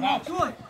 好，对。